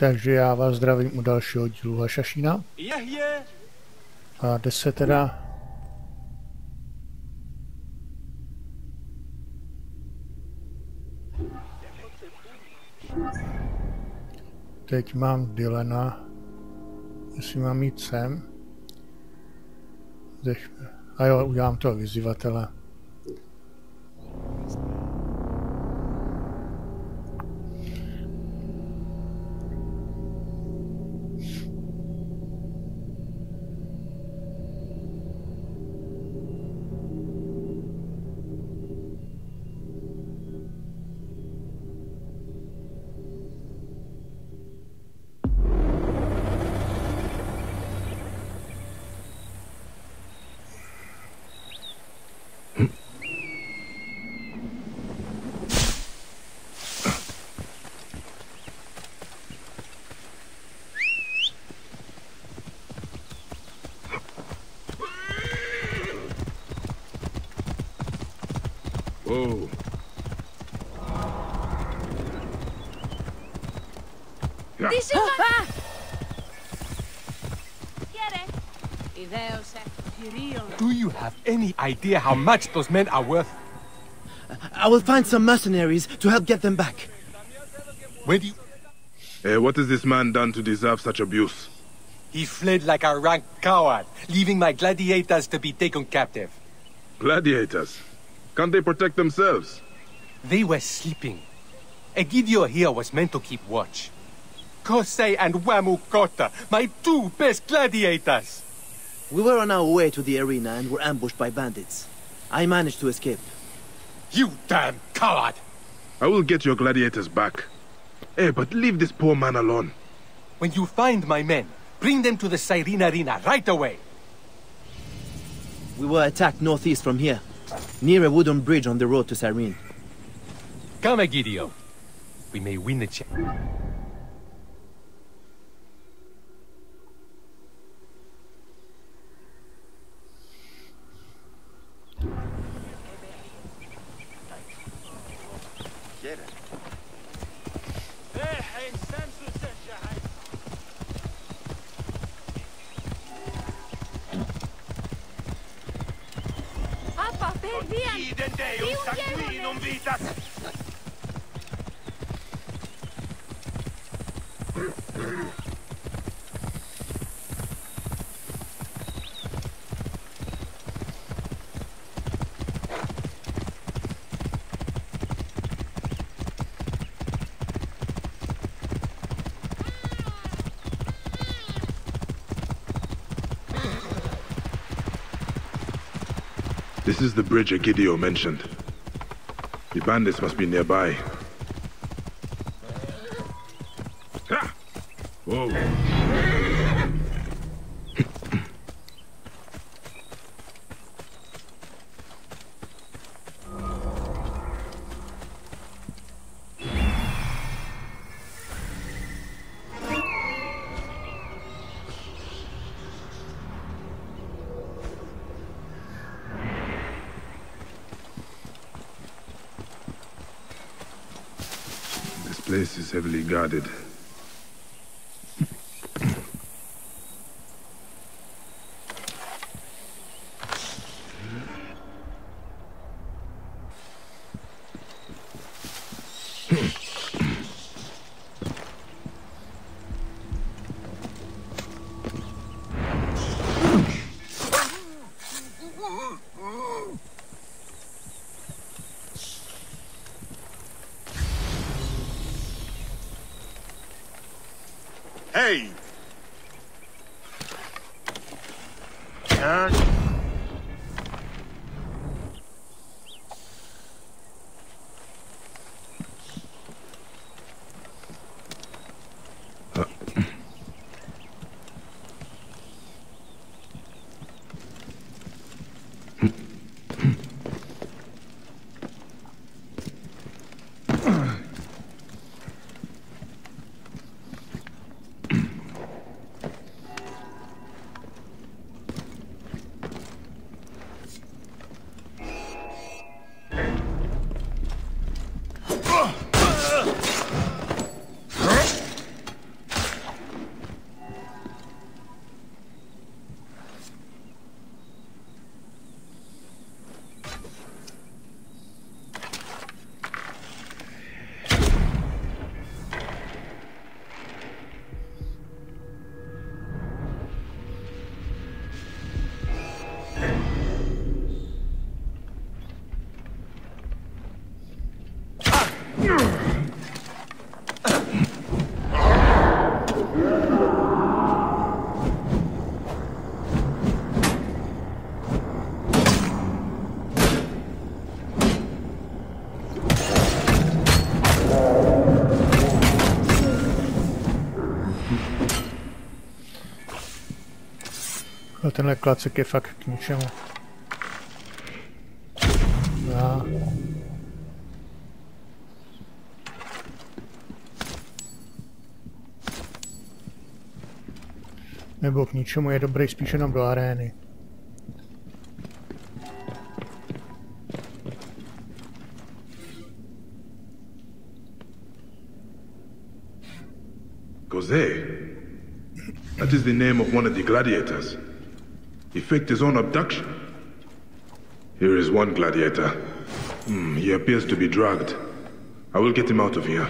Takže já vás zdravím u dalšího dílu Hašašína. A jde se teda... Teď mám Dylena, jestli mám jít sem. A jo, udělám toho vyzývatele. Idea how much those men are worth? I will find some mercenaries to help get them back. Where do you... Hey, eh, what has this man done to deserve such abuse? He fled like a rank coward, leaving my gladiators to be taken captive. Gladiators? Can't they protect themselves? They were sleeping. Egidio here was meant to keep watch. Kosei and Wamukota, my two best gladiators! We were on our way to the arena and were ambushed by bandits. I managed to escape. You damn coward! I will get your gladiators back. Hey, but leave this poor man alone. When you find my men, bring them to the Cyrene Arena right away. We were attacked northeast from here, near a wooden bridge on the road to Cyrene. Come, Egidio. We may win the chance. Ti Idendeus, sta qui, non vita. Thank you. This is the bridge Egidio mentioned. The bandits must be nearby. Guarded. Tenhle klacek je fakt k ničemu. Já. Nebo k ničemu je dobrý spíš jenom do arény. Jose? That is the name of one of the gladiators. He faked his own abduction. Here is one gladiator. Hmm, he appears to be drugged. I will get him out of here.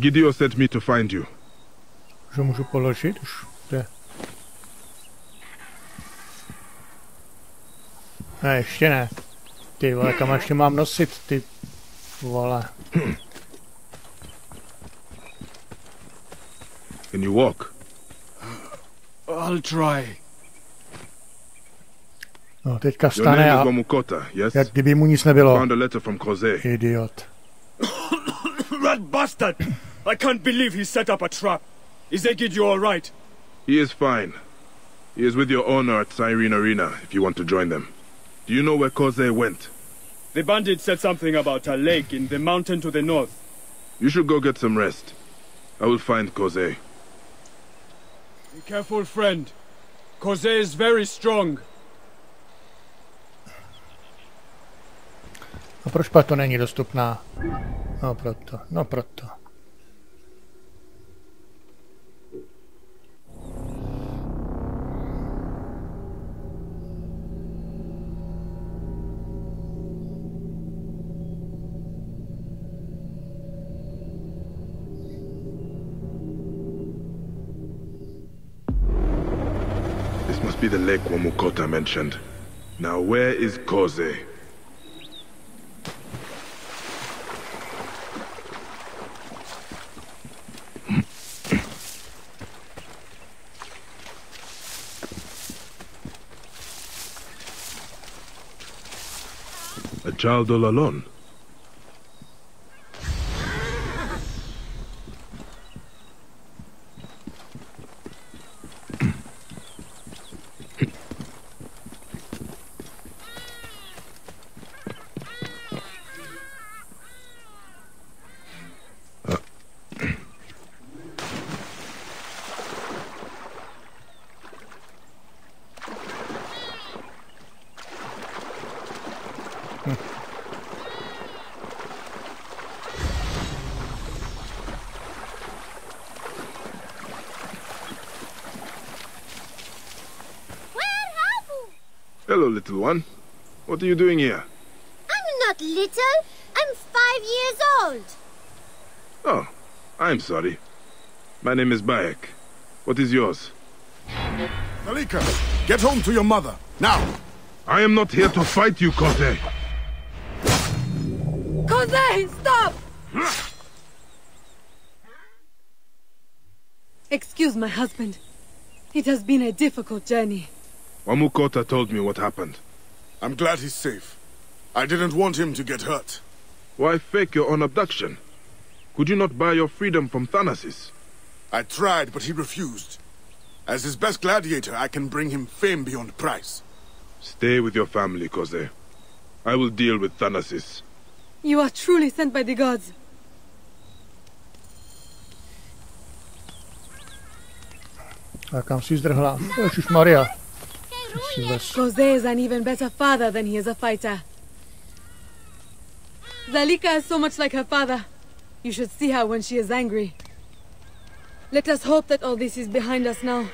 Gideon sent me to find you. Že můžu položit už? Kde? Ne, ještě ne. Ty vole, kam ještě mám nosit, ty vole. Can you walk? I'll try. No, teďka Your vstane name a is Wamukota, yes? jak kdyby mu nic nebylo. Found a letter from Jose. Idiot. That bastard! I can't believe he set up a trap. Is Egidio all right? He is fine. He is with your owner at Cyrene Arena, if you want to join them. Do you know where Jose went? The bandit said something about a lake in the mountain to the north. You should go get some rest. I will find Jose. Be careful, friend. Jose is very strong. A proč pak to není dostupná? No proto, no proto. Lake Wamukota mentioned. Now where is Jose? A child all alone? Where are you? Hello, little one. What are you doing here? I'm not little. I'm five years old. Oh, I'm sorry. My name is Bayek. What is yours? Malika, get home to your mother, now! I am not here to fight you, Jose. Jose, stop! Excuse my husband. It has been a difficult journey. Wamukota told me what happened. I'm glad he's safe. I didn't want him to get hurt. Why fake your own abduction? Could you not buy your freedom from Thanasis? I tried, but he refused. As his best gladiator, I can bring him fame beyond price. Stay with your family, Jose. I will deal with Thanasis. You are truly sent by the gods. A kam si zdrhla? Maria. Si. Jose is an even better father than he is a fighter. Zalika is so much like her father. You should see her when she is angry. Let us hope that all this is behind us now.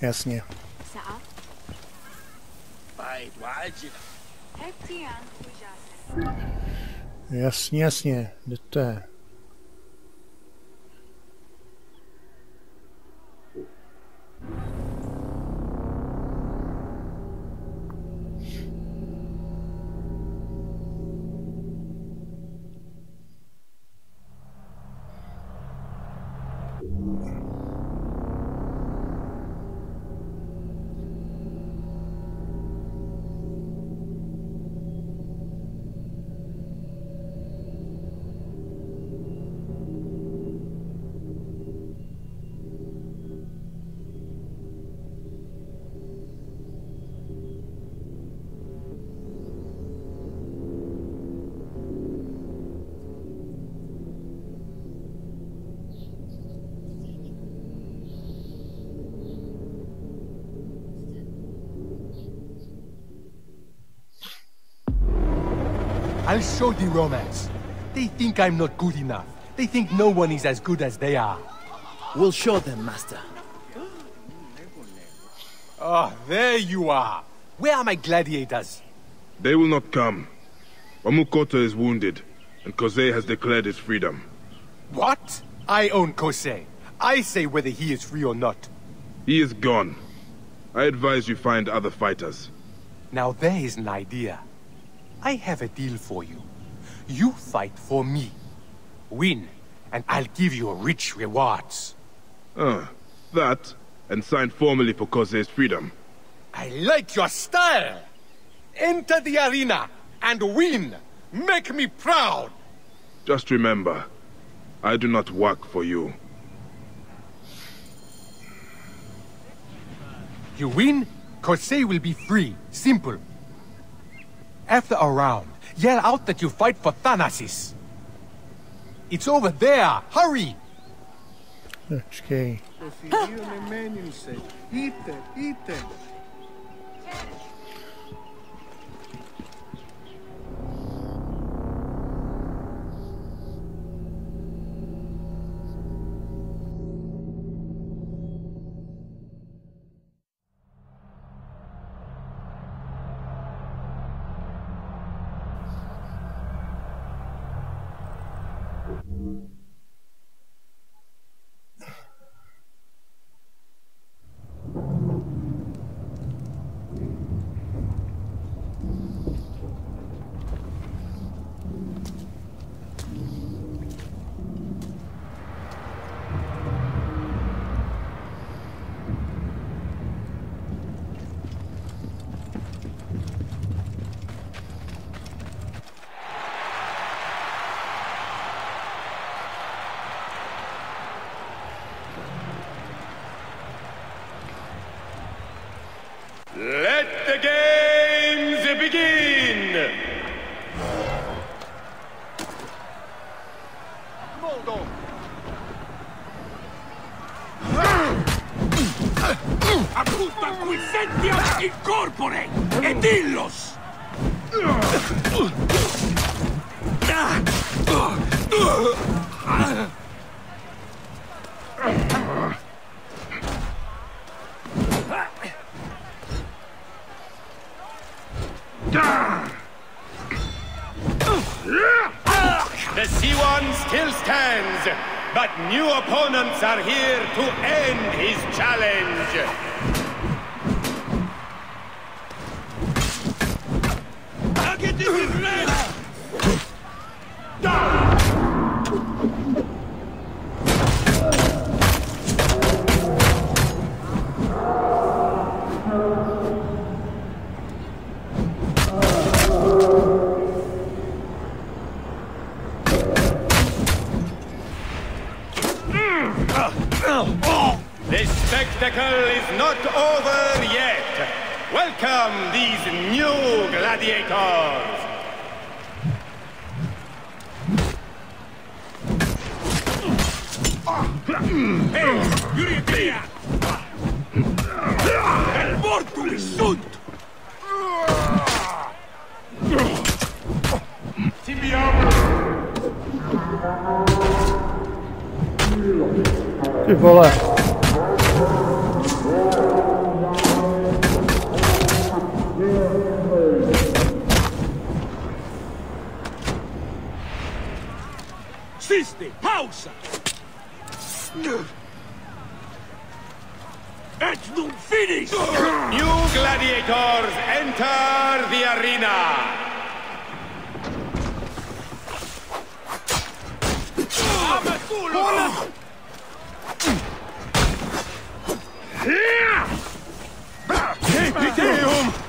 Jasně. Jasně, jasně. Kde show the romance. They think I'm not good enough. They think no one is as good as they are. We'll show them, Master. Oh, there you are. Where are my gladiators? They will not come. Wamukota is wounded, and Kosei has declared his freedom. What? I own Kosei. I say whether he is free or not. He is gone. I advise you find other fighters. Now there is an idea. I have a deal for you. You fight for me. Win, and I'll give you rich rewards. Uh, that, and sign formally for Kosei's freedom. I like your style! Enter the arena, and win! Make me proud! Just remember, I do not work for you. You win, Kosei will be free. Simple. After a round, yell out that you fight for Thanasis. It's over there! Hurry! Počkej. Siste, pausa! Et non finis! New gladiators enter the arena. Epiteum! The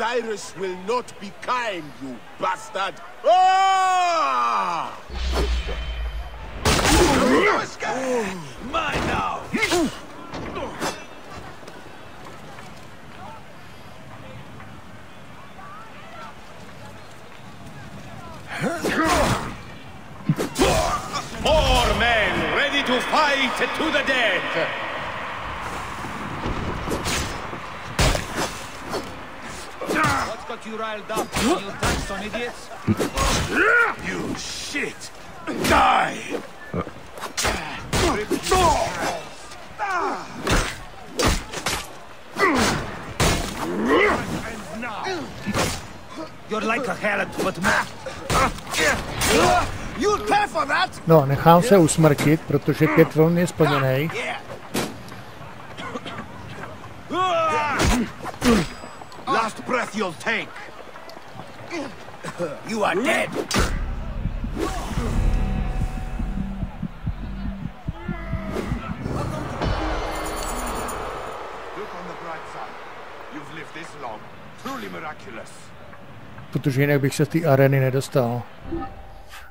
Osiris will not be kind, you bastard! Ah! Mine now! More men ready to fight to the death. You riled up? You tax on idiots? You shit! Die! You're like a but more. You'll pay for that! No, nechám se usmrtit, protože pět vln je splněný. You'll take. You are dead. Protože jinak bych se z té areny nedostal.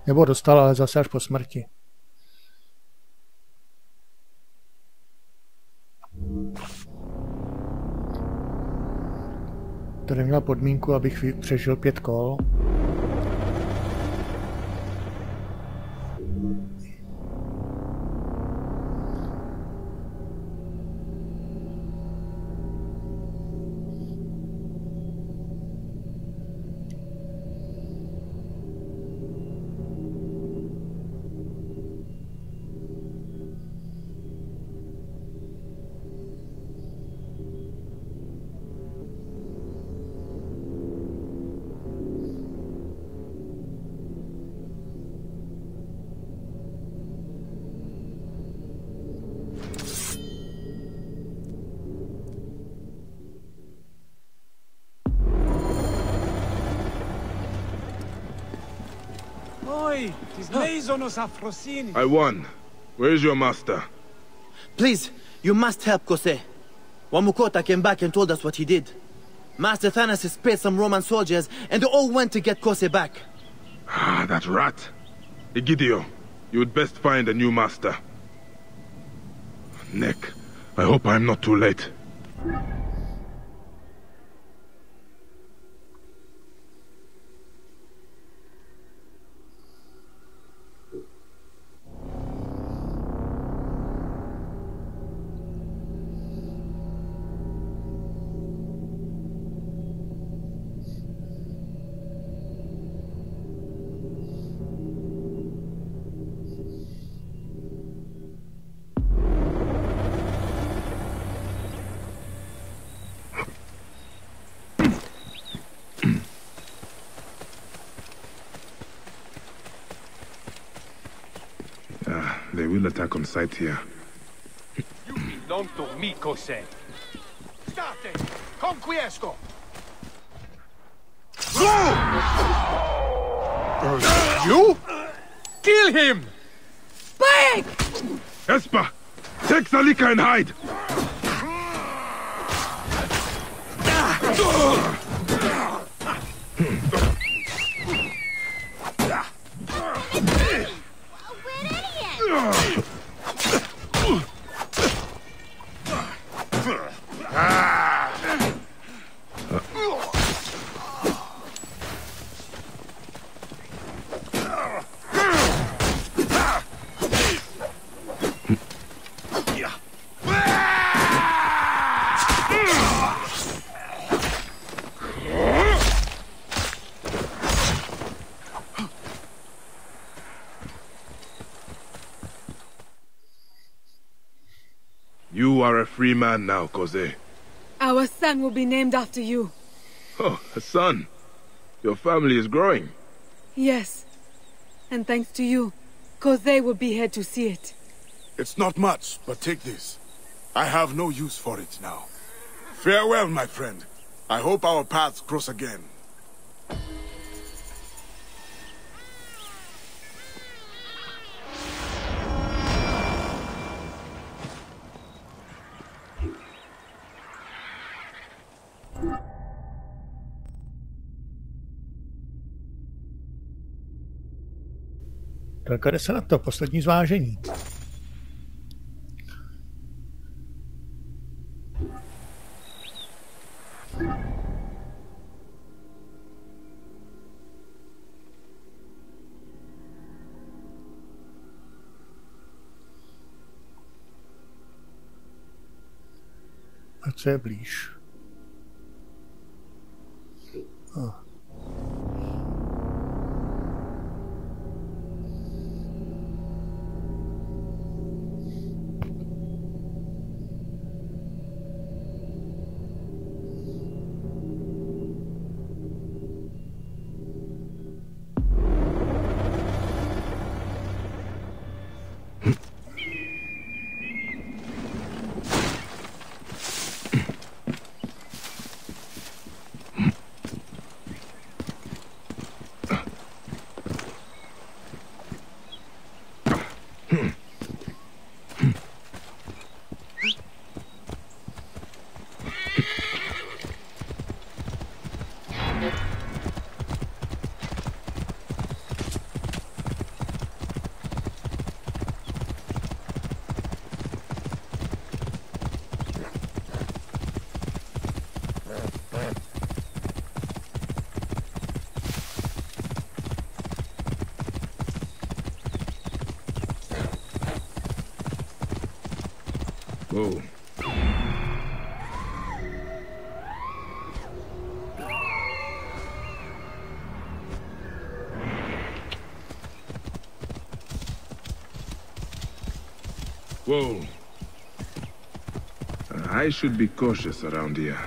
Nebo dostal, ale zase až po smrti. Tady měl podmínku, abych přežil pět kol. I won. Where's your master? Please, you must help Kose. Wamukota came back and told us what he did. Master Thanasis paid some Roman soldiers, and they all went to get Kose back. Ah, that rat. Egidio, you would best find a new master. Nick, I hope I'm not too late. We'll attack on sight here. You belong to me, Kosei. State! Conquiesco! Uh, you? Kill him! Bayek! Espa! Take Zalika and hide! You are a free man now, Kose. Our son will be named after you. Oh, a son. Your family is growing. Yes. And thanks to you, Kose will be here to see it. It's not much, but take this. I have no use for it now. Farewell, my friend. I hope our paths cross again. Tak jde se na to, poslední zvážení. A co je blíž? Whoa. I should be cautious around here.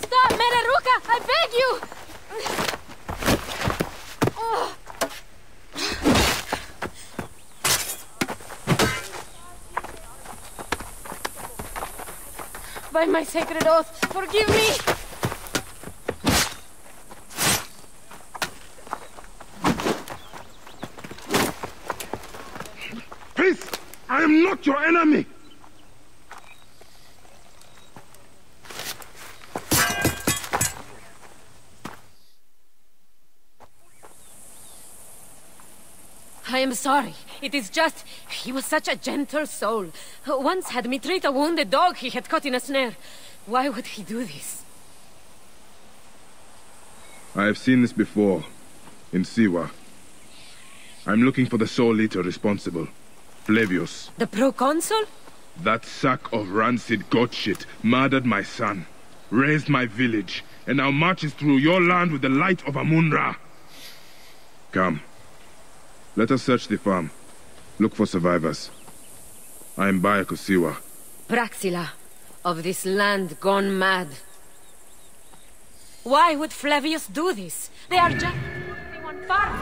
Stop, Meraruka! I beg you! My sacred oath, forgive me! Peace! I am not your enemy! I am sorry. It is just... He was such a gentle soul. Once had me treat a wounded dog he had caught in a snare. Why would he do this? I have seen this before. In Siwa. I'm looking for the sole leader responsible. Flavius. The proconsul? That sack of rancid goat shit murdered my son, razed my village, and now marches through your land with the light of Amunra. Come. Let us search the farm. Look for survivors. I am Bayek of Siwa. Praxila, of this land gone mad. Why would Flavius do this? They are just one farm.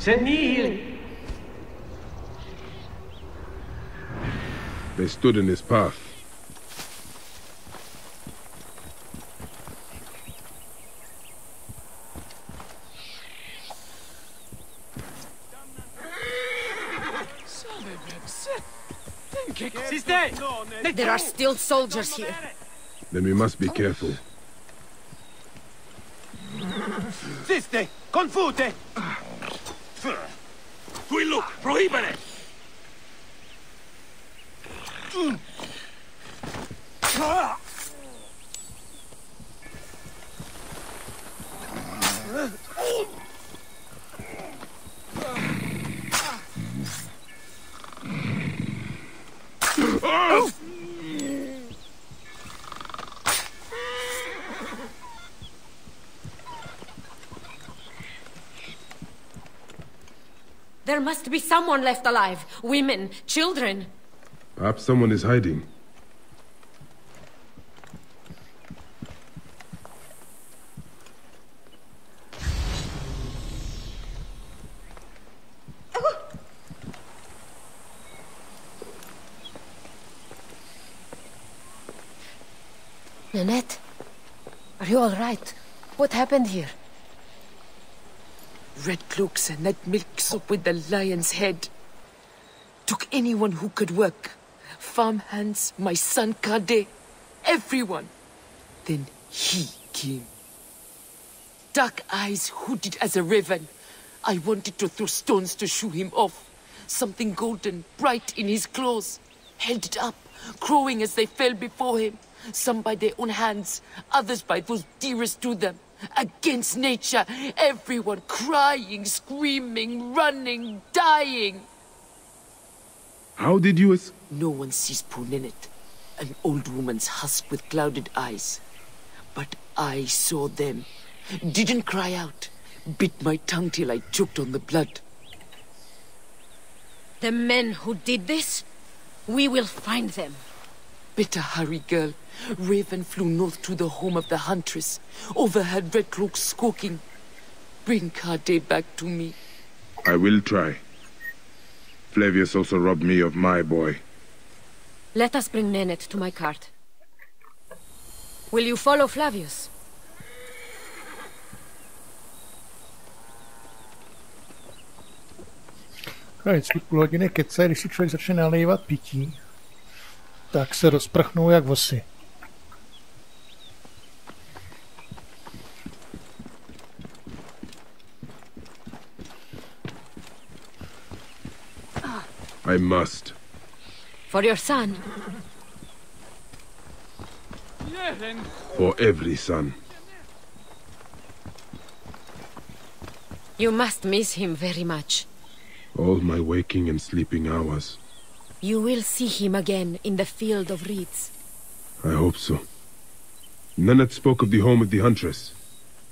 Senil! They stood in his path. There are still soldiers here. Then we must be careful. Siste! Confute! Qui look! There must be someone left alive. Women, children. Perhaps someone is hiding. Nanette, are you all right? What happened here? Red cloaks and that milk soup with the lion's head. Took anyone who could work. Farm hands, my son Kade, everyone. Then he came. Dark eyes hooded as a raven. I wanted to throw stones to shoo him off. Something golden, bright in his claws. Held it up, crowing as they fell before him. Some by their own hands, others by those dearest to them against nature. Everyone crying, screaming, running, dying. How did you es- No one sees poor Ninette, an old woman's husk with clouded eyes. But I saw them. Didn't cry out. Bit my tongue till I choked on the blood. The men who did this? We will find them. Better hurry, girl. Raven flew north to the home of the huntress. Overhead Red Cloak squawking. Bring Kade back to me. I will try. Flavius also robbed me of my boy. Let us bring Nennet to my cart. Will you follow Flavius? Vždycky půl hodiny kece, když si člověk začne nalévat pití, tak se rozprchnou jak vosy. I must. For your son? For every son. You must miss him very much. All my waking and sleeping hours. You will see him again in the field of reeds. I hope so. Nenet spoke of the home of the Huntress.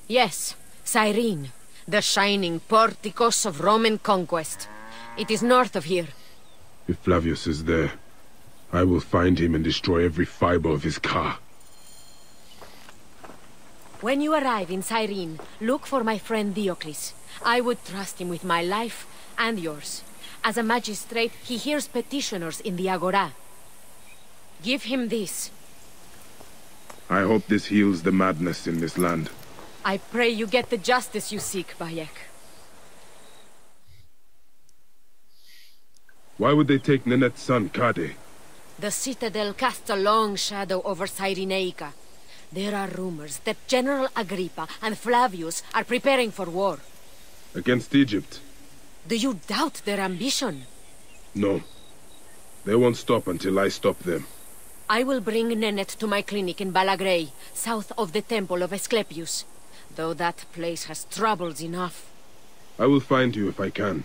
Yes, Cyrene, the shining porticos of Roman conquest. It is north of here. If Flavius is there, I will find him and destroy every fiber of his ka. When you arrive in Cyrene, look for my friend Diocles. I would trust him with my life and yours. As a magistrate, he hears petitioners in the Agora. Give him this. I hope this heals the madness in this land. I pray you get the justice you seek, Bayek. Why would they take Nenet's son, Kade? The Citadel casts a long shadow over Cyrenaica. There are rumors that General Agrippa and Flavius are preparing for war. Against Egypt? Do you doubt their ambition? No. They won't stop until I stop them. I will bring Nenet to my clinic in Balagrae, south of the Temple of Asclepius. Though that place has troubles enough. I will find you if I can.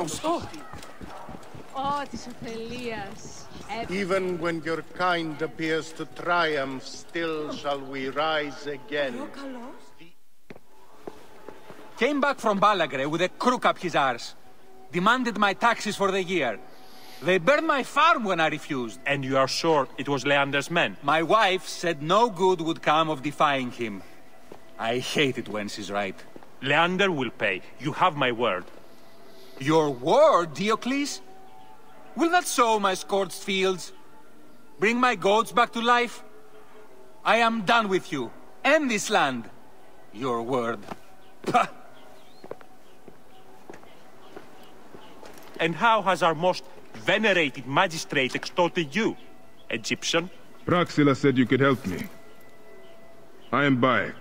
Oh, this Ophelia's. Even when your kind appears to triumph, still shall we rise again. Came back from Balagrae with a crook up his arse. Demanded my taxes for the year. They burned my farm when I refused. And you are sure it was Leander's men? My wife said no good would come of defying him. I hate it when she's right. Leander will pay. You have my word. Your word, Diocles? Will not sow my scorched fields? Bring my goats back to life? I am done with you. And this land. Your word. Pah! And how has our most venerated magistrate extorted you, Egyptian? Praxila said you could help me. I am Bayek.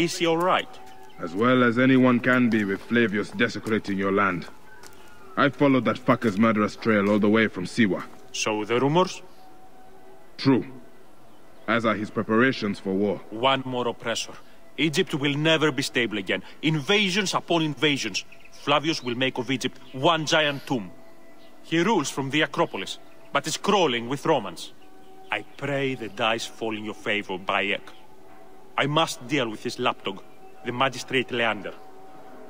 Is he all right? As well as anyone can be with Flavius desecrating your land. I followed that fucker's murderous trail all the way from Siwa. So the rumors? True. As are his preparations for war. One more oppressor. Egypt will never be stable again. Invasions upon invasions. Flavius will make of Egypt one giant tomb. He rules from the Acropolis, but is crawling with Romans. I pray the dice fall in your favor, Bayek. I must deal with this lapdog, the magistrate Leander.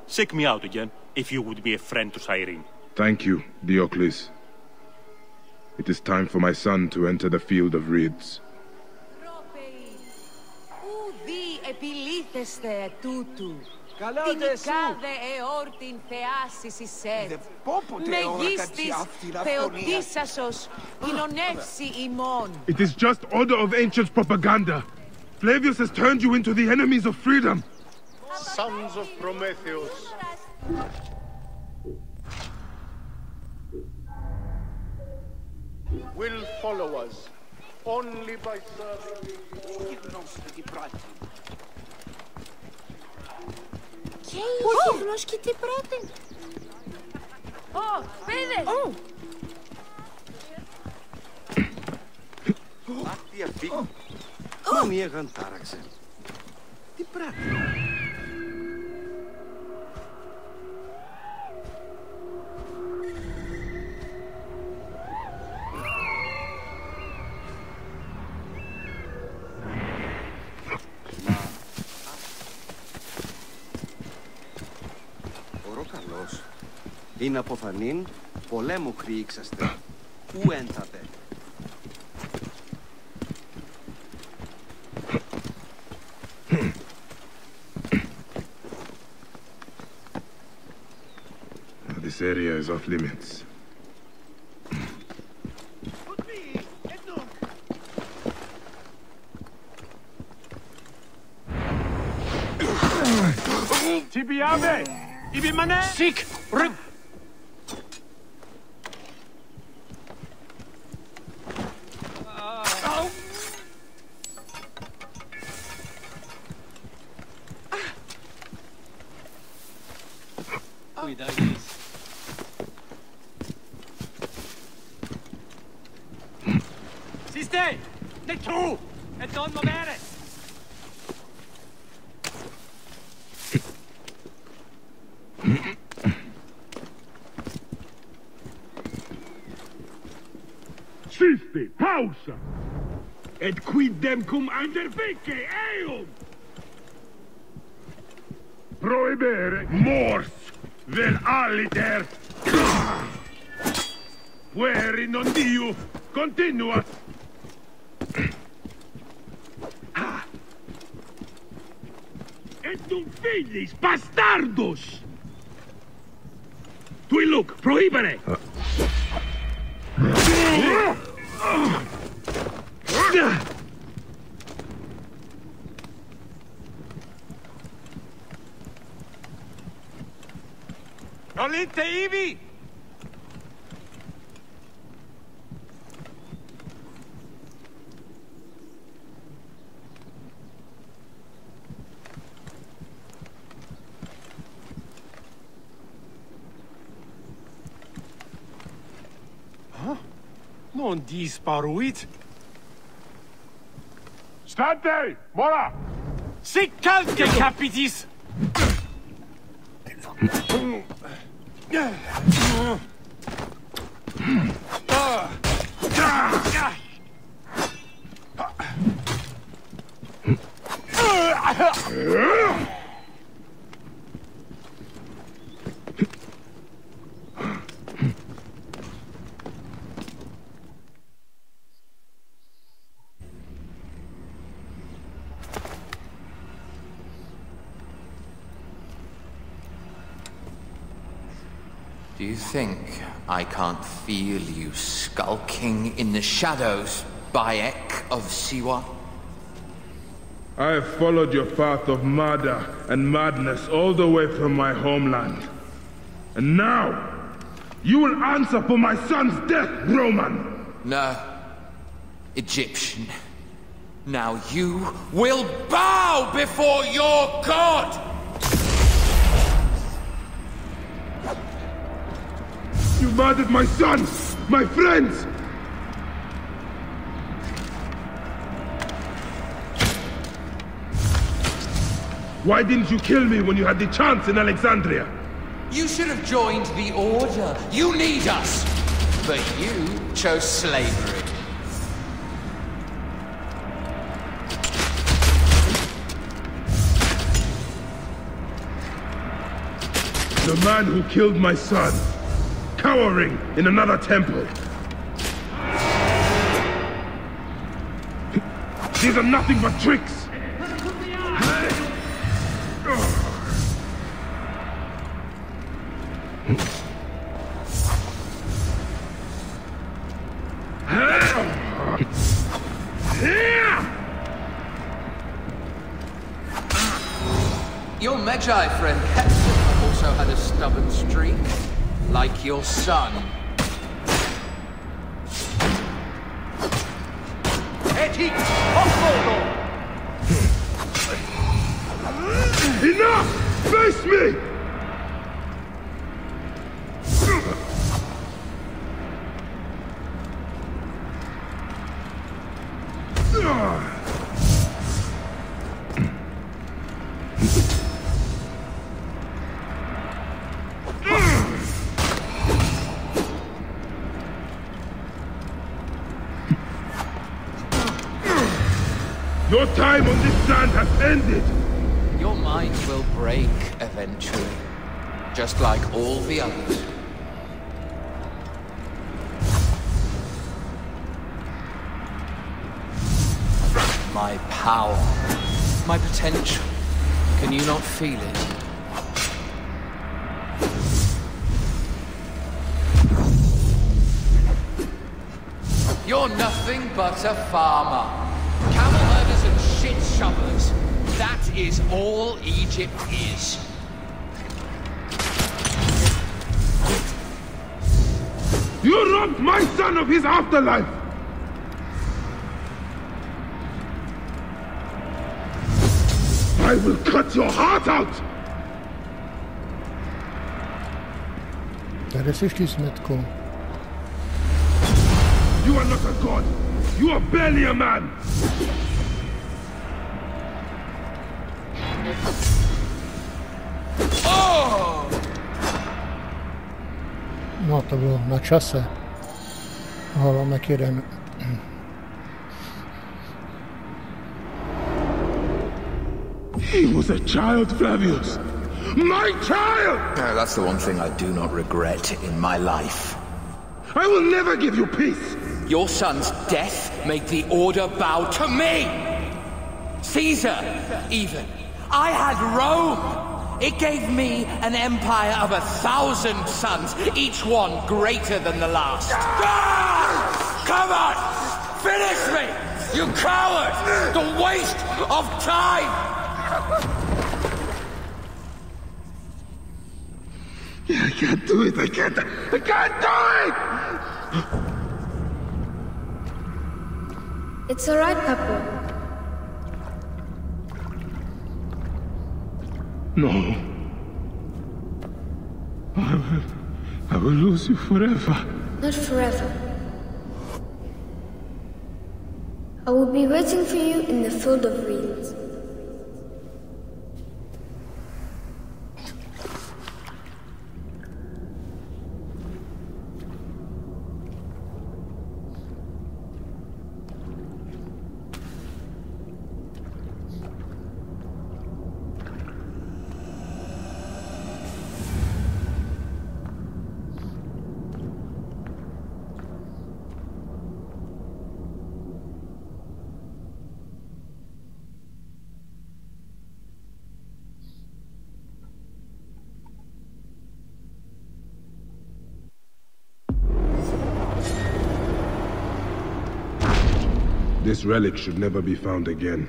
Seek me out again, if you would be a friend to Cyrene. Thank you, Diocles. It is time for my son to enter the field of reeds. Ουδή επιλήθεστε τούτου. Καλά, Την δε σου. ικάδε εόρτην θεάσης η σετ. πόποτε Μεγίστης ώρα κατσιά θεοτήσασος κοινωνεύσει ημών. It is just order of ancient propaganda. Flavius has turned you into the enemies of freedom. Sons of Prometheus. Will follow us only by serving Και η γύρνος και τι πρέπει. Ω, πέδες! Ach, die Fick. Μα μία γαντάραξε. Τι πράγμα. Ωρό καλός. Είναι αποφανήν, πολέμου κρύξαστε. Ου ένθατε. This area is off limits. Tibiabe! Ibimane! Seek! Rib! Pausa! Et quidem cum andervece eum! Prohibere mors vel aliter! Pueri non diu continua! Ah. Et dum filis bastardos! Tui look, prohibere! Ah. Nolinte ivi! Non disparuit. Stante! Mora! Sic calce capitis! Do you think I can't feel you skulking in the shadows, Bayek of Siwa? I have followed your path of murder and madness all the way from my homeland. And now, you will answer for my son's death, Roman! No. Egyptian. Now you will bow before your god! Murdered my son! My friends! Why didn't you kill me when you had the chance in Alexandria? You should have joined the Order. You need us! But you chose slavery. The man who killed my son, cowering in another temple. These are nothing but tricks! His afterlife! I will cut your heart out! Tady jsi ty smetku. You are not a god. You are barely a man. Not No to bylo na čase. Holomek jeden. He was a child, Flavius. My child! That's the one thing I do not regret in my life. I will never give you peace. Your son's death made the Order bow to me! Caesar, even. I had Rome! It gave me an empire of a thousand sons, each one greater than the last. Ah! Come on! Finish me! You coward! The waste of time! Yeah, I can't do it. I can't. I can't do it! It's alright, Papa. No. I will, I will lose you forever. Not forever. I will be waiting for you in the field of reeds. This relic should never be found again.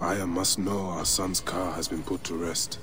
Aya must know our son's ka has been put to rest.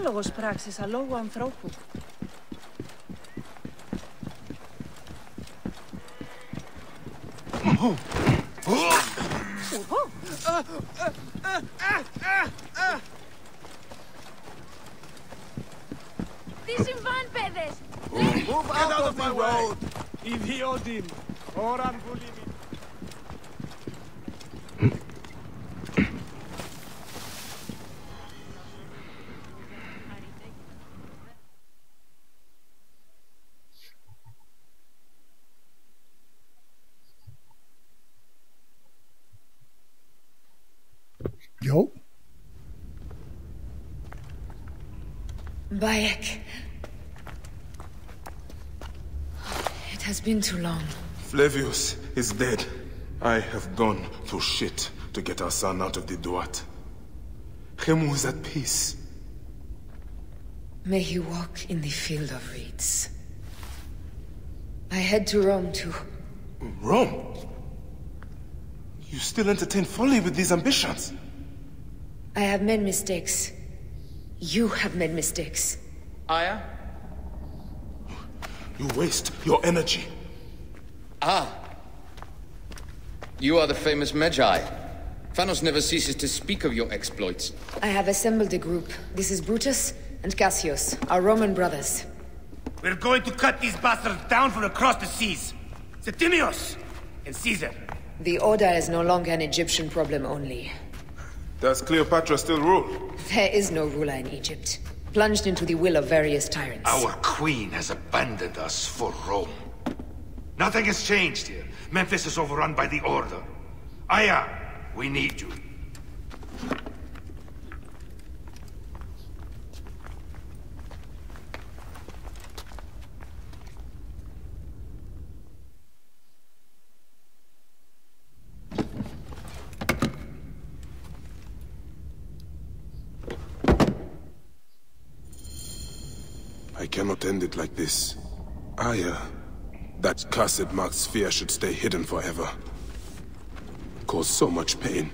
Άλογος πράξης αλόγου ανθρώπου. Τι been too long. Flavius is dead. I have gone through shit to get our son out of the Duat. Khemu is at peace. May he walk in the field of reeds. I head to Rome too. Rome? You still entertain folly with these ambitions? I have made mistakes. You have made mistakes. Aya? You waste your energy. Ah. You are the famous Magi. Thanos never ceases to speak of your exploits. I have assembled a group. This is Brutus and Cassius, our Roman brothers. We're going to cut these bastards down from across the seas. Septimius and Caesar, The Order is no longer an Egyptian problem only. Does Cleopatra still rule? There is no ruler in Egypt. Plunged into the will of various tyrants. Our queen has abandoned us for Rome. Nothing has changed here. Memphis is overrun by the Order. Aya, we need you. I cannot end it like this. Aya, that cursed marked sphere should stay hidden forever. Cause so much pain.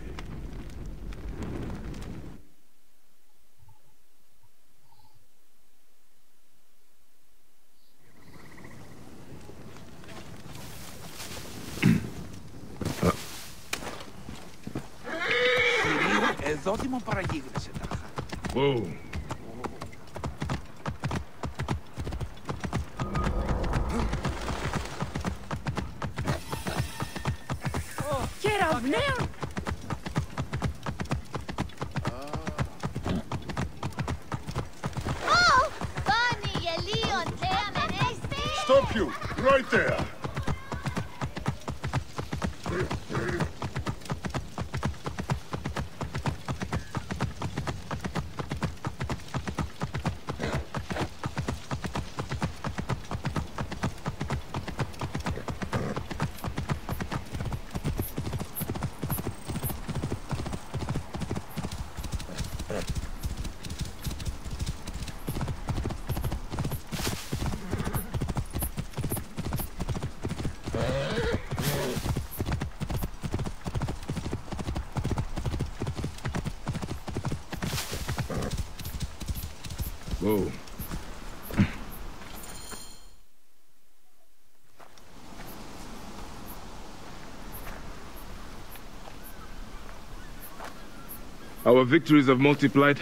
Our victories have multiplied,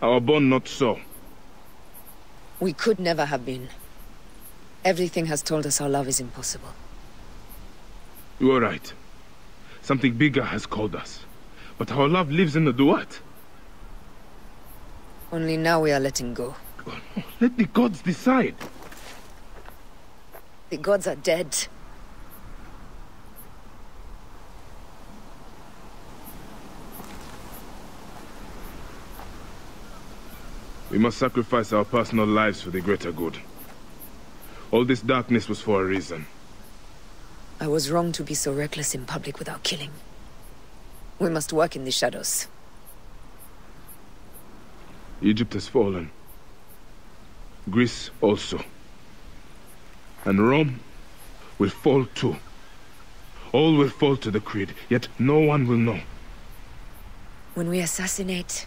our bond not so. We could never have been. Everything has told us our love is impossible. You are right. Something bigger has called us. But our love lives in the Duat. Only now we are letting go. Let the gods decide. The gods are dead. We must sacrifice our personal lives for the greater good. All this darkness was for a reason. I was wrong to be so reckless in public without killing. We must work in the shadows. Egypt has fallen. Greece also. And Rome will fall too. All will fall to the creed, yet no one will know. When we assassinate,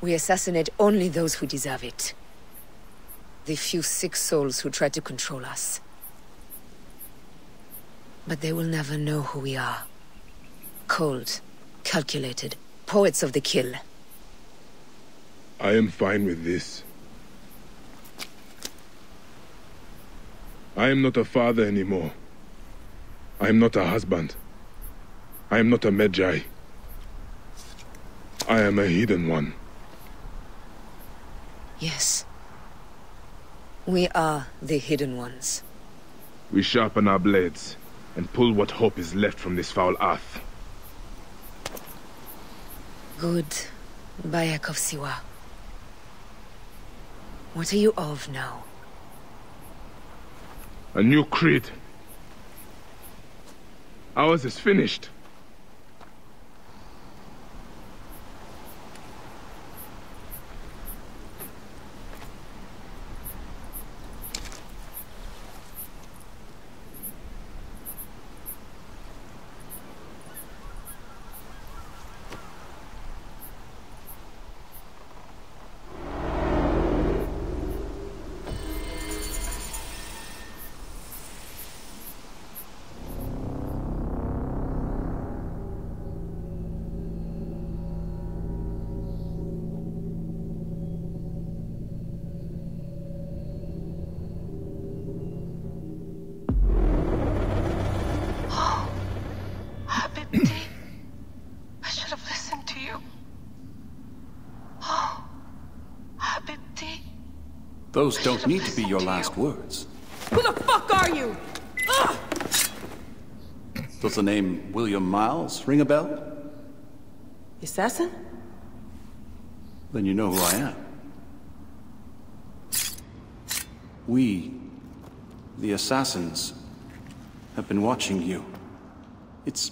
we assassinate only those who deserve it. The few sick souls who try to control us. But they will never know who we are. Cold, calculated, poets of the kill. I am fine with this. I am not a father anymore. I am not a husband. I am not a Medjay. I am a hidden one. Yes. We are the hidden ones. We sharpen our blades and pull what hope is left from this foul earth. Good. Bayek of Siwa. What are you of now? A new creed. Ours is finished. Those don't need to be your last words. Who the fuck are you? Ugh! Does the name William Miles ring a bell? Assassin? Then you know who I am. We, the assassins, have been watching you. It's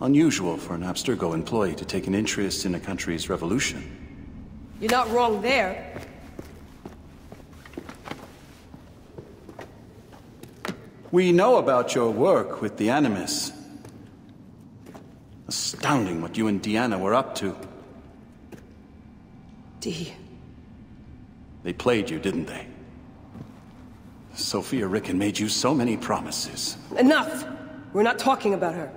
unusual for an Abstergo employee to take an interest in a country's revolution. You're not wrong there. We know about your work with the Animus. Astounding what you and Deanna were up to. D. They played you, didn't they? Sophia Rikkin made you so many promises. Enough! We're not talking about her.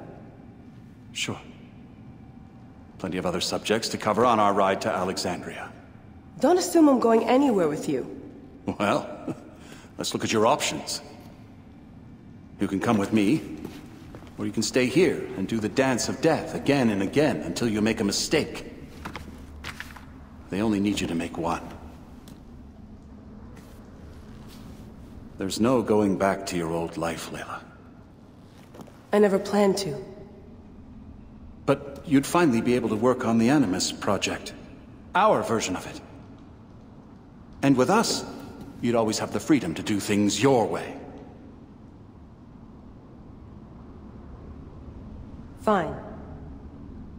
Sure. Plenty of other subjects to cover on our ride to Alexandria. Don't assume I'm going anywhere with you. Well, let's look at your options. You can come with me, or you can stay here and do the dance of death again and again until you make a mistake. They only need you to make one. There's no going back to your old life, Layla. I never planned to. But you'd finally be able to work on the Animus project. Our version of it. And with us, you'd always have the freedom to do things your way. Fine.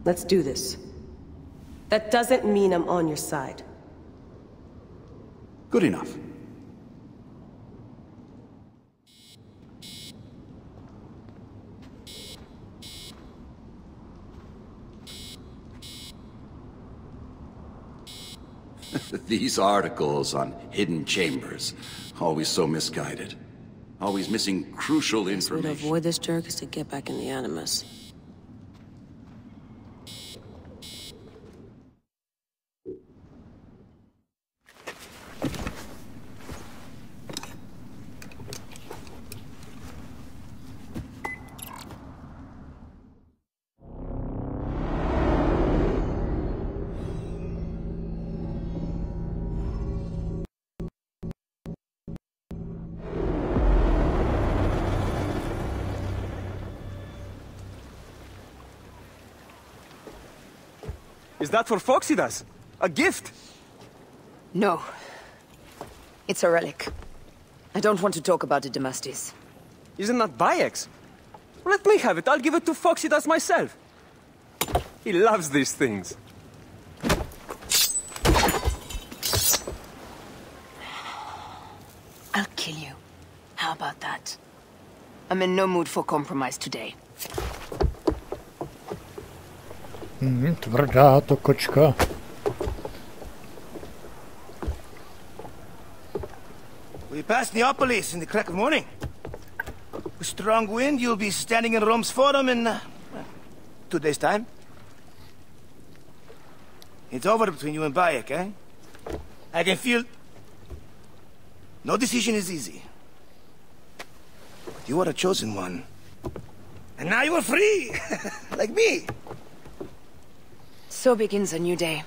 Let's do this. That doesn't mean I'm on your side. Good enough. These articles on hidden chambers, always so misguided. Always missing crucial So to avoid this jerk is to get back in the Animus. Is that for Phoxidas? A gift? No. It's a relic. I don't want to talk about it, Damastis. Isn't that Bayek's? Let me have it. I'll give it to Phoxidas myself. He loves these things. I'll kill you. How about that? I'm in no mood for compromise today. Hmm, tvrdá to kočka. We passed Neapolis in the crack of morning. With strong wind, you'll be standing in Rome's forum in uh, two days' time. It's over between you and Bayek, eh? I can feel... No decision is easy. But you are a chosen one. And now you are free! like me! So begins a new day.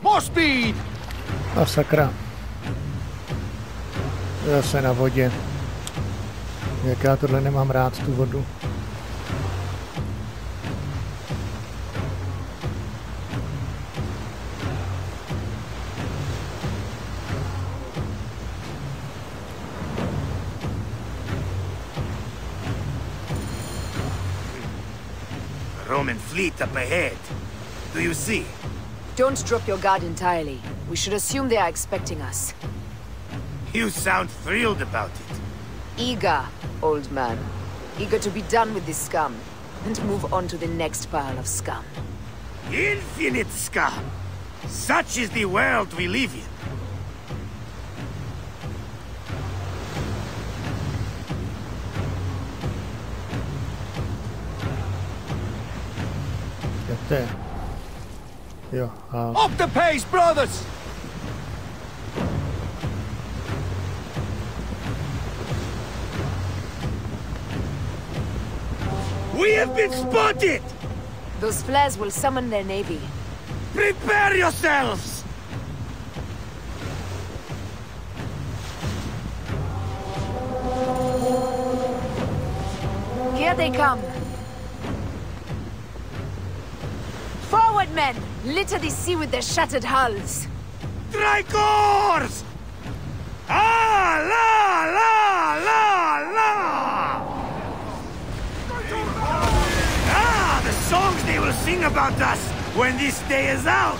More speed! A sakra. Zase na vodě. Jak já tohle nemám rád, tu vodu. Roman fleet up ahead. Do you see? Don't drop your guard entirely. We should assume they are expecting us. You sound thrilled about it. Eager, old man. Eager to be done with this scum. And move on to the next pile of scum. Infinite scum! Such is the world we live in. Jak to je? Jo, a Up the pace, brothers! Have been spotted! Those flares will summon their navy. Prepare yourselves! Here they come. Forward, men! Litter the sea with their shattered hulls. Tricors! Ah, la, la, la, la! Ah, the songs they will sing about us when this day is out!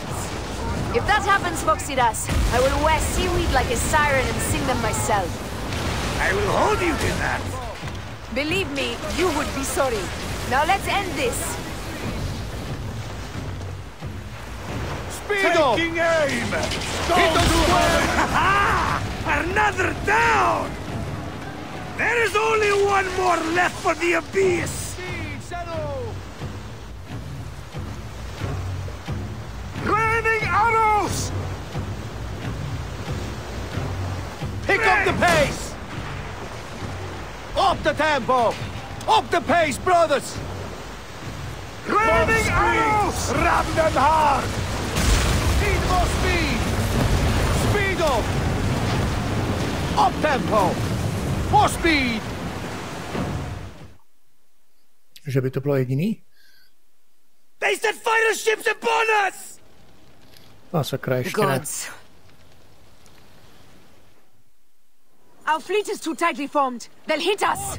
If that happens, Phoxidas, I will wear seaweed like a siren and sing them myself. I will hold you to that! Believe me, you would be sorry. Now let's end this. Speedo! Taking aim! Hit the square! Another down! There is only one more left for the abyss! Arrows! Pick up the pace! Up the tempo! Up the pace, brothers! Raining arrows! Ram them hard! Need more speed! Speed up! Up tempo! More speed! že by to bylo jediný? They said fighter ships upon us! A sakra. Gods. Our fleet is too tightly formed. They'll hit us.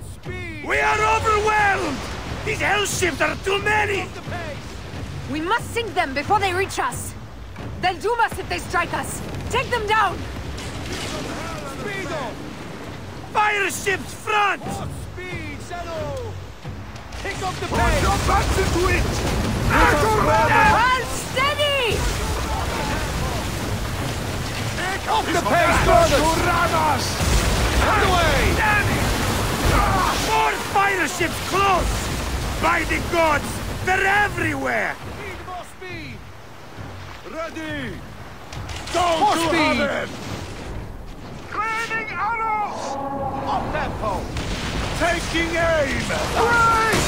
We are overwhelmed! These hell ships are too many! We must sink them before they reach us. They'll doom us if they strike us. Take them down. Fire ships front! Speed, Shadow! Pick up the Put pace! your butts into it! Hold steady! Up the pace, brothers! Underway! Damn it! Ah, more fire ships close! By the gods, they're everywhere! Need more speed! Ready! Go More to speed! heaven! Arrows! Up tempo! Taking aim! Right!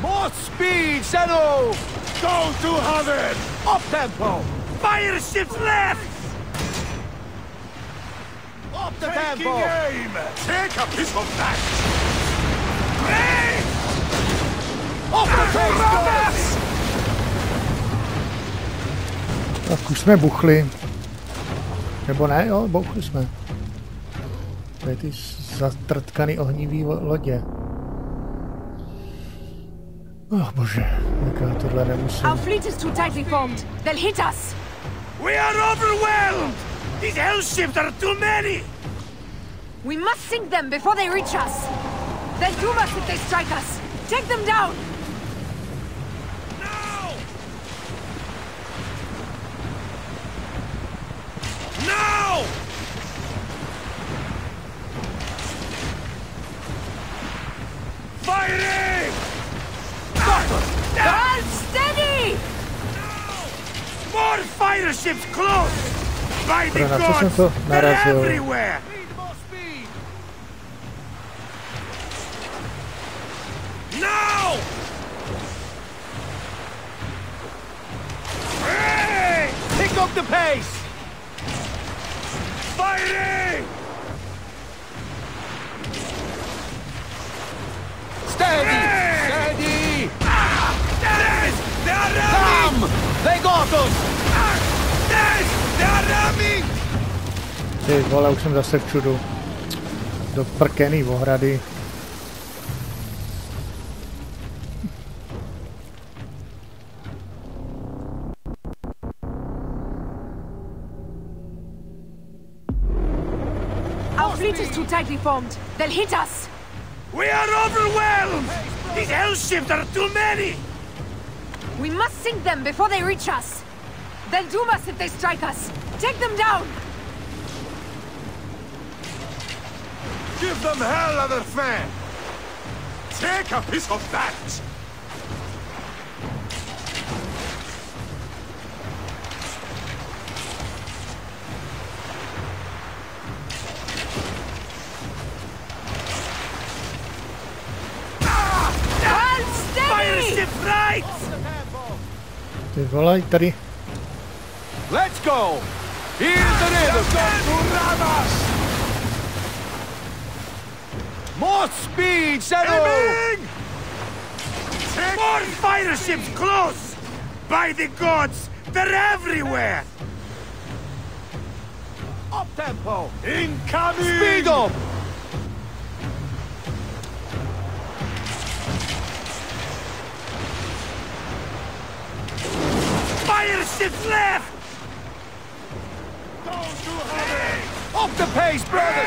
More speed, Shadow! Go to heaven! Up tempo! Fire ships left! Up the Taking tempo! aim! Take a piece of that! Hey! Up the brothers! Tak už jsme buchli. Nebo ne, jo, bouchli jsme. To je ty zatrtkaný ohnivý lo- lodě. Oh bože, jak já tohle nemusím. Our fleet is too tightly formed. They'll hit us. We are overwhelmed! These hell ships are too many! We must sink them before they reach us. They'll doom us if they strike us. Take them down. Now! Now! Firing! Hold steady! More fire ships close! By the Dobra, na co jsem gods, to they're narazil? Everywhere! Now! Hey! Pick up the pace! Firing! Steady! Hey! Steady! Ah! There is! They are! Come! They got us! Ty vole, už jsem zase v čudu. Do prkený ohrady. Our fleet is too tightly formed. They'll hit us. We are overwhelmed! These hell ships are too many! We must sink them before they reach us. They'll doom us if they strike us! Take them down! Give them hell, other fan! Take a piece of that! Ah! Ty vole, tady Let's go! Here's the rhythm! More speed, Shadow! More fighter ships close! By the gods, they're everywhere! Up tempo! Incoming! Speed up! Fire ships left! Up the pace, brothers!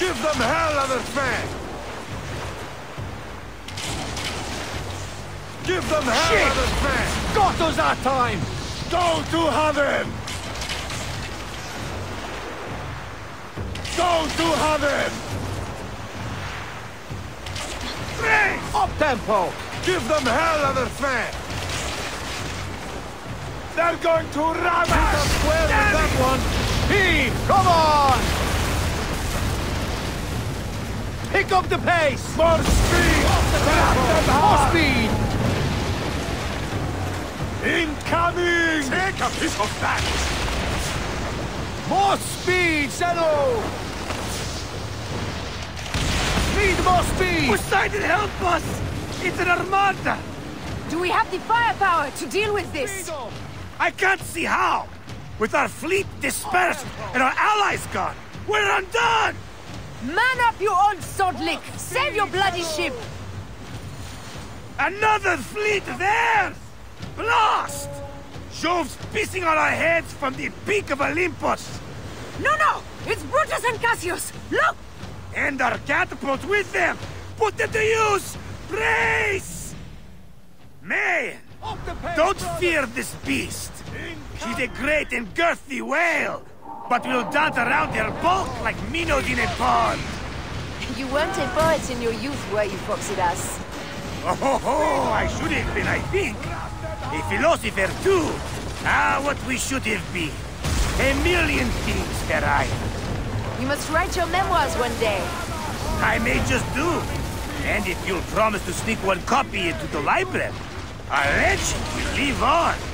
Give them hell on their fan! Give them hell Shit! on fan! Got us that time! Go to heaven! Go to heaven! Up tempo! Give them hell on their fan! They're going to ram us! Square with that one! Heave! Come on! Pick up the pace! More speed! More speed! Incoming! Take a piece of that! More speed, Shadow! Need more speed! Poseidon, help us! It's an armada! Do we have the firepower to deal with this? I can't see how! With our fleet dispersed and our allies gone, we're undone! Man up, you old sodlick! Save your bloody ship! Another fleet there! Blast! Jove's pissing on our heads from the peak of Olympus! No, no! It's Brutus and Cassius! Look! And our catapults with them! Put them to use! Brace! Man! Don't fear this beast! She's a great and girthy whale, but will dart around her bulk like minnows in a pond! You weren't a poet in your youth, were you, Phoxidas? Oh, ho, ho, I should have been, I think. A philosopher, too. Ah, what we should have been. A million things, Herai. You must write your memoirs one day. I may just do. And if you'll promise to sneak one copy into the library, our legend will live on.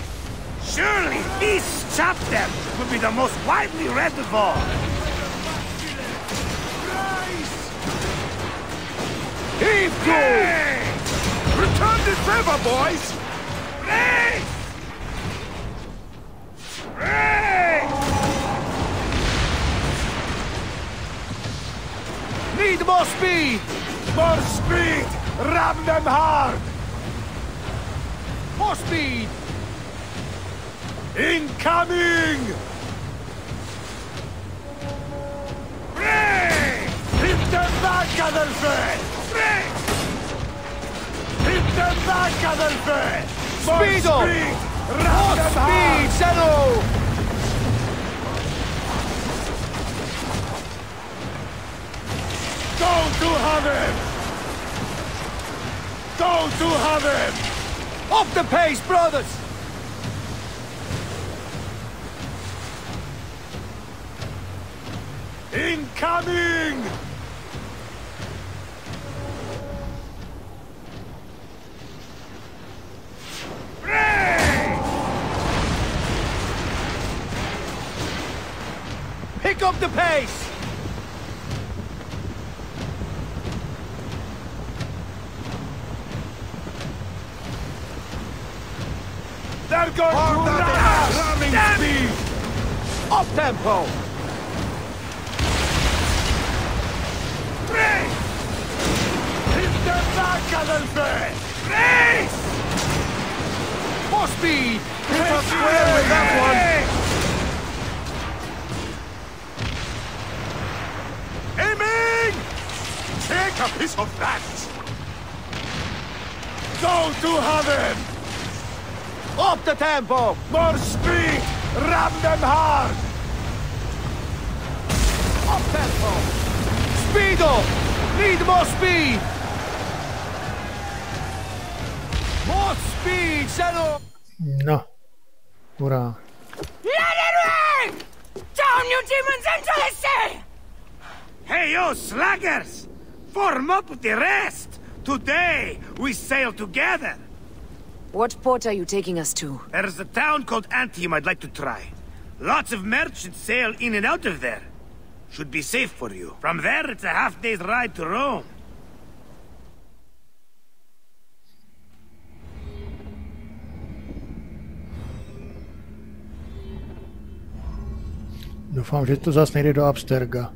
Surely this chapter will be the most widely read of all. Heave to! Return the favor, boys! Race! Race! Need more speed! More speed! Ram them hard! More speed! Incoming! Race! Hit them back! Race! Hit them back! More Speed up! speed! More speed! Shadow! Go to heaven! Go to heaven! Up the pace, brothers! Incoming! Pick up the pace! They're going to us! Damn speed! Up tempo! Them back, Adelphi! Race! More speed! Hit us square with that one! Aiming! Take a piece of that! Go to heaven! Up the tempo! More speed! Ram them hard! Up tempo! Speed up! Need more speed! More speed, Shadow! No. Hurá. Let it rain! Down, you demons, into the sea! Hey, you slackers! Form up with the rest! Today, we sail together. What port are you taking us to? There's a town called Antium I'd like to try. Lots of merchants sail in and out of there. Should be safe for you. From there, it's a half-day's ride to Rome. Doufám, že to zase nejde do Absterga.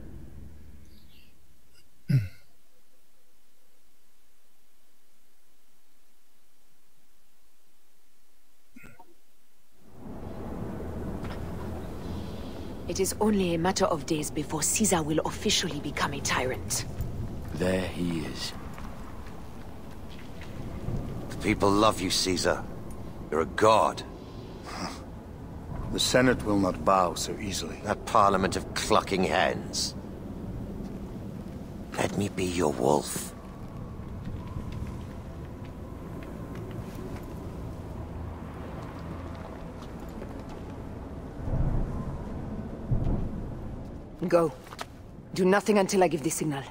It is only a matter of days before Caesar will officially become a tyrant. There he is. The people love you, Caesar. You're a god. The Senate will not bow so easily. That parliament of clucking hens. Let me be your wolf. Go. Do nothing until I give the signal.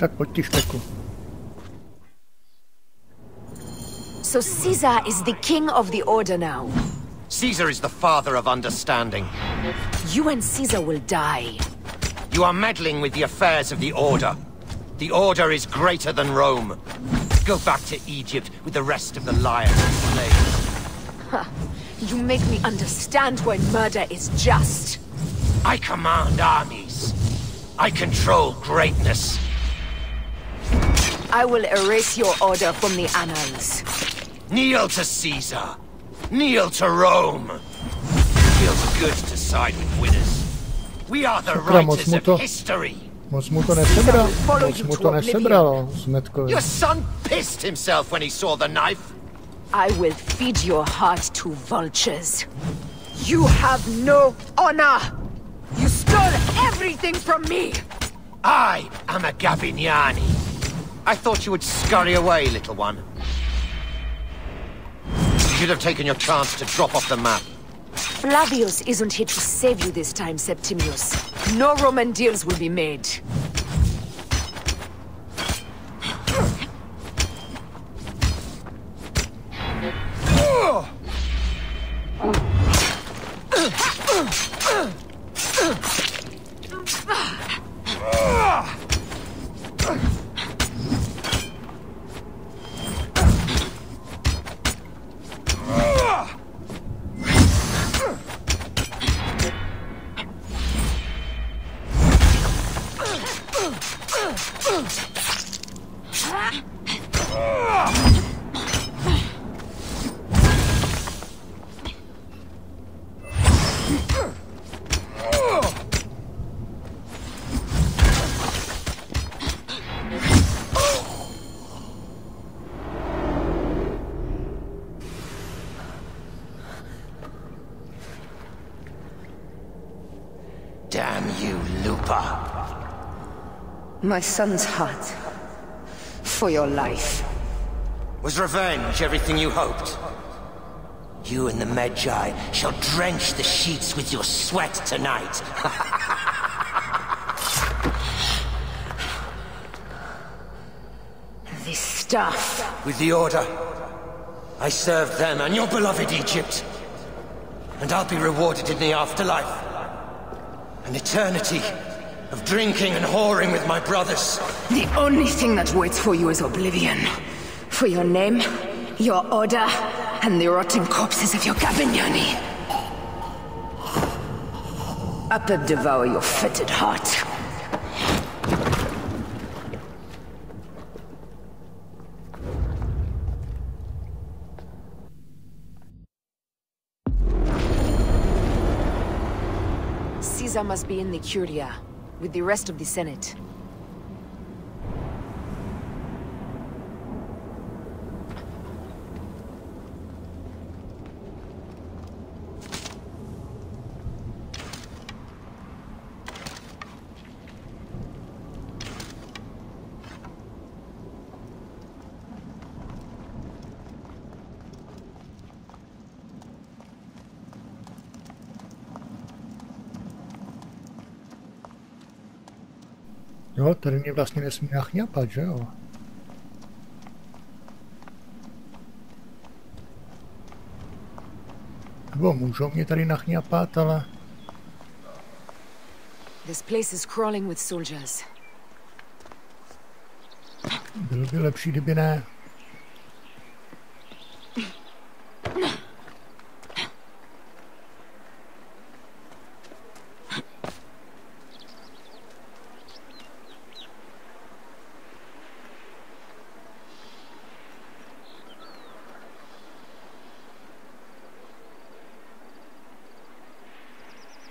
Tak pojď ty šteku. So Caesar is the king of the Order now. Caesar is the father of understanding. You and Caesar will die. You are meddling with the affairs of the Order. The Order is greater than Rome. Go back to Egypt with the rest of the liars and slaves. Huh. You make me understand why murder is just. I command armies. I control greatness. I will erase your order from the annals. Kneel to Caesar. Kneel to Rome. Feels good to side with winners. We are the Sakra, moc writers to, of history. moc mu to nesebral, moc mu to nesebralo Zmetkovi. Your son pissed himself when he saw the knife. I will feed your heart to vultures. You have no honor! You stole everything from me! I am a Gavignani. I thought you would scurry away, little one. You should have taken your chance to drop off the map. Flavius isn't here to save you this time, Septimius. No Roman deals will be made. My son's heart. For your life. Was revenge everything you hoped? You and the Magi shall drench the sheets with your sweat tonight. This stuff. With the Order, I served them and your beloved Egypt. And I'll be rewarded in the afterlife. An eternity of drinking and whoring with my brothers. The only thing that waits for you is oblivion. For your name, your order, and the rotting corpses of your Gavignani. Up and devour your fetid heart. Caesar must be in the Curia, with the rest of the Senate. Tady mě vlastně nesmí nachňapat, že jo? Nebo můžou mě tady nachňapat, ale... This place is crawling with soldiers. Bylo by lepší, kdyby ne.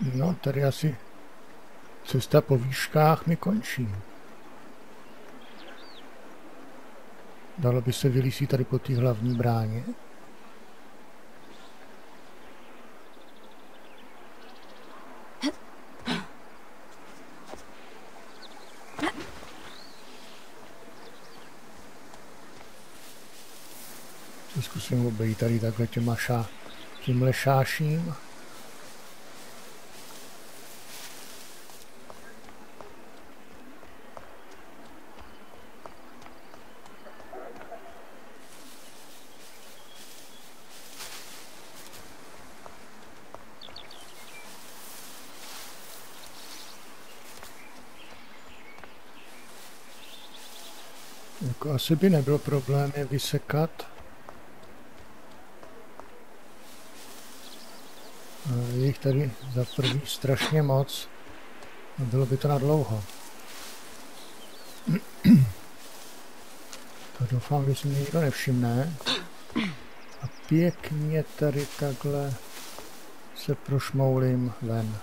No, tady asi cesta po výškách mi končí. Dalo by se vylísí tady po té hlavní bráně. Zkusím obejít tady takhle těma šá, tímhle šáším. Asi by nebyl problém je vysekat. Je jich tady za prvý strašně moc. A bylo by to na dlouho. To doufám, že si mě nikdo nevšimne. A pěkně tady takhle se prošmoulím ven.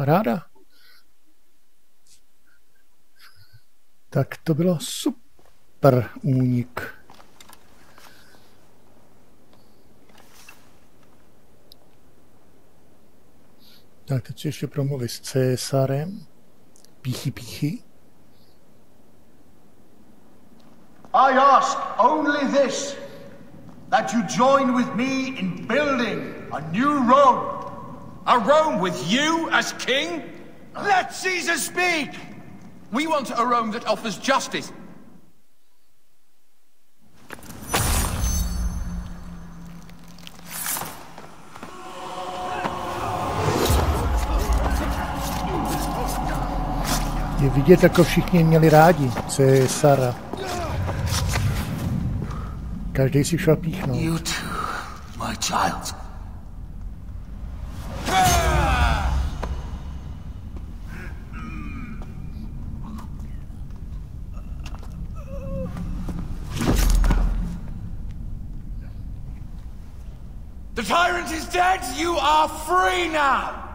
Paráda. Tak to bylo super únik. Tak teď si ještě promluvit s Césarem. Píchy, píchy. I ask only this that you join with me in building a new Rome. A Rome with you as king? Let Caesar speak! We want a Rome that offers justice. Je vidět, jako všichni měli rádi Césara. Každý si šel píchnout. You too, my child. The tyrant is dead! You are free now!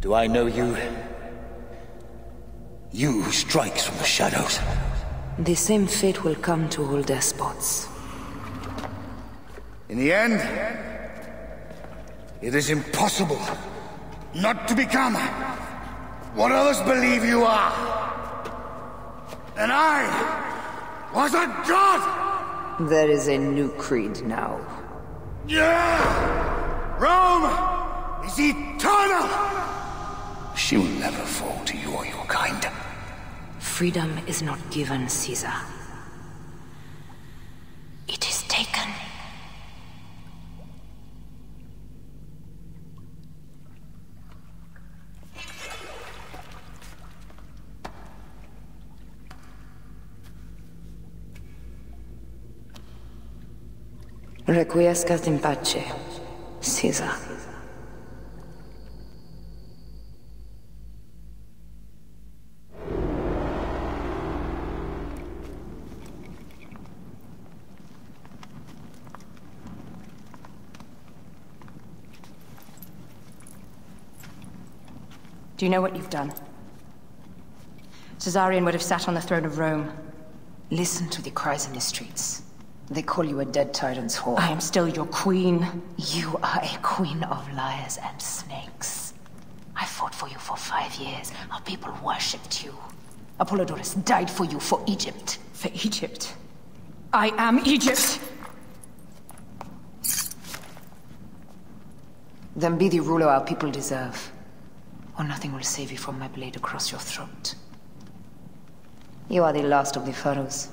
Do I know you? You who strikes from the shadows. The same fate will come to all despots. In the end, it is impossible not to become what others believe you are. And I was a god! There is a new creed now. Yeah! Rome is eternal! She will never fall to you or your kind. Freedom is not given, Caesar. It is taken. Requiescat in pace, Caesar. Do you know what you've done? Caesarion would have sat on the throne of Rome. Listen to the cries in the streets. They call you a dead tyrant's whore. I am still your queen. You are a queen of liars and snakes. I fought for you for five years. Our people worshipped you. Apollodorus died for you for Egypt. For Egypt? I am Egypt! Then be the ruler our people deserve. Or nothing will save you from my blade across your throat. You are the last of the pharaohs.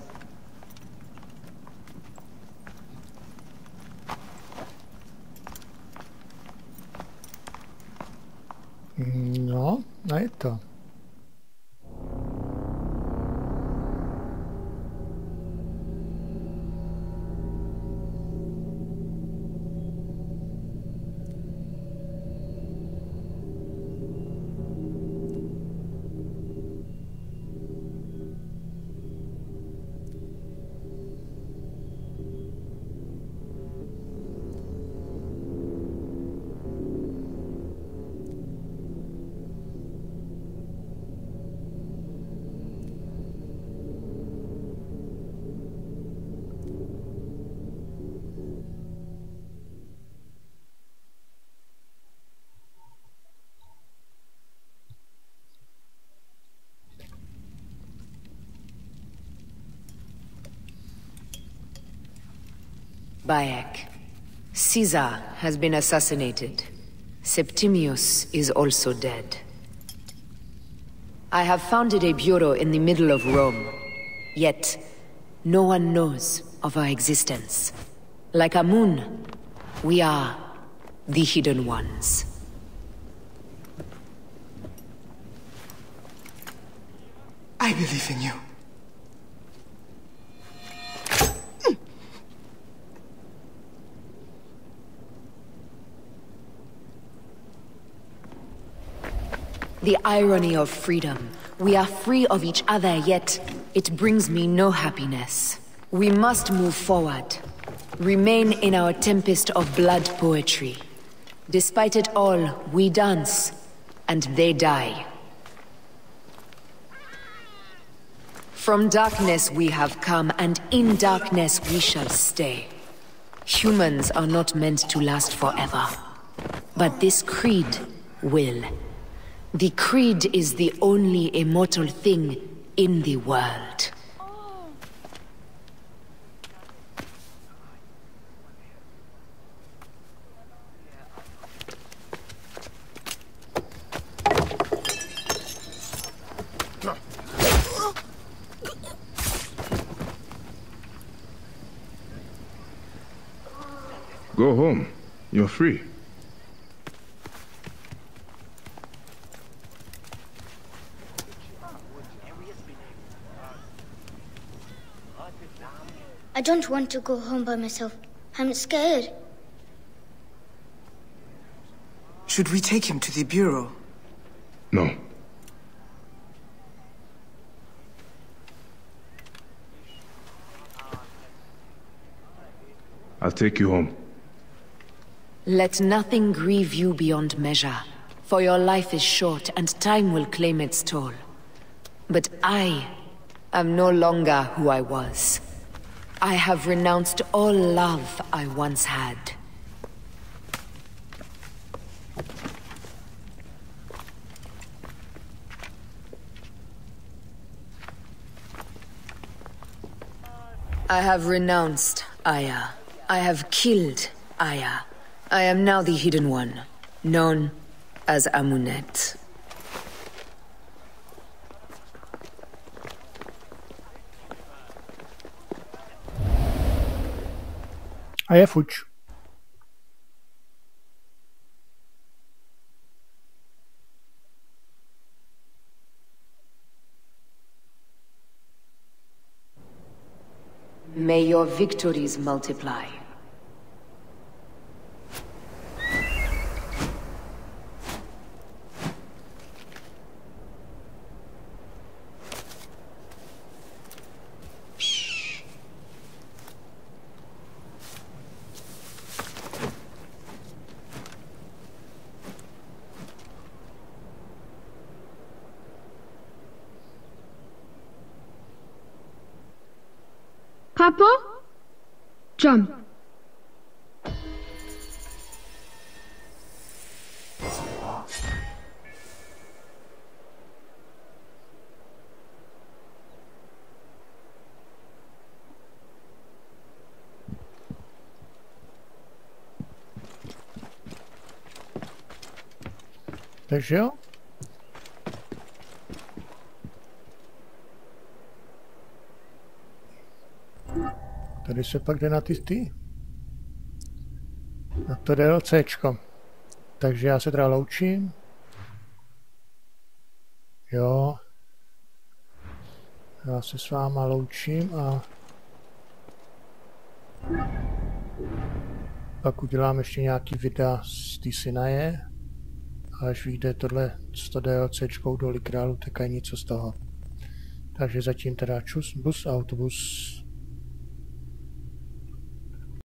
No, a je to. Bayek. Caesar has been assassinated. Septimius is also dead. I have founded a bureau in the middle of Rome. Yet, no one knows of our existence. Like Amun, we are the Hidden Ones. I believe in you. The irony of freedom. We are free of each other, yet it brings me no happiness. We must move forward. Remain in our tempest of blood poetry. Despite it all, we dance, and they die. From darkness we have come, and in darkness we shall stay. Humans are not meant to last forever. But this creed will. The creed is the only immortal thing in the world. Go home. You're free. I don't want to go home by myself. I'm scared. Should we take him to the Bureau? No. I'll take you home. Let nothing grieve you beyond measure, for your life is short and time will claim its toll. But I am no longer who I was. I have renounced all love I once had. I have renounced Aya. I have killed Aya. I am now the Hidden One, known as Amunet. A. May your victories multiply. Jump. Takže Tady se pak jde na ty ty. Na to DLCčko. Takže já se teda loučím. Jo. Já se s váma loučím a pak udělám ještě nějaký videa z té Sinaje. A až vyjde tohle 100 DLCčkou do Likrálu, tak aj něco z toho. Takže zatím teda čus, bus, autobus.